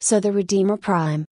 so the Redeemer Prime.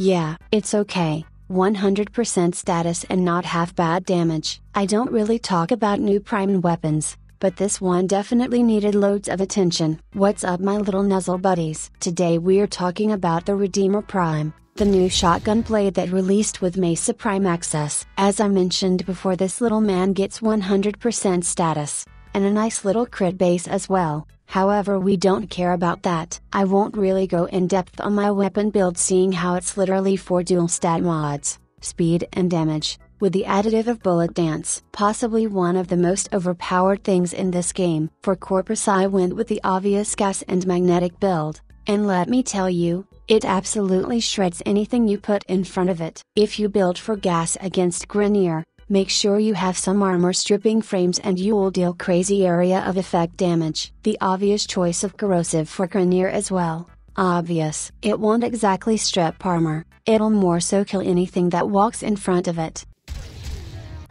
Yeah, it's okay. 100% status and not half bad damage. I don't really talk about new prime weapons, but this one definitely needed loads of attention. What's up my little nuzzle buddies? Today we're talking about the Redeemer Prime, the new shotgun blade that released with Mesa Prime Access. As I mentioned before this little man gets 100% status, and a nice little crit base as well. However we don't care about that. I won't really go in depth on my weapon build seeing how it's literally 4 dual stat mods, speed and damage, with the additive of Bullet Dance. Possibly one of the most overpowered things in this game. For Corpus I went with the obvious gas and magnetic build, and let me tell you, it absolutely shreds anything you put in front of it. If you build for gas against Grineer, make sure you have some armor stripping frames and you will deal crazy area of effect damage. The obvious choice of corrosive for Grineer as well. Obvious. It won't exactly strip armor, it'll more so kill anything that walks in front of it.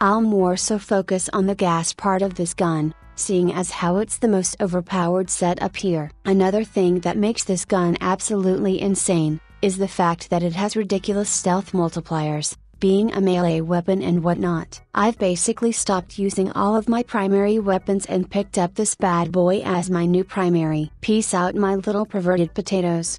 I'll more so focus on the gas part of this gun, seeing as how it's the most overpowered setup here. Another thing that makes this gun absolutely insane, is the fact that it has ridiculous stealth multipliers, being a melee weapon and whatnot. I've basically stopped using all of my primary weapons and picked up this bad boy as my new primary. Peace out my little perverted potatoes.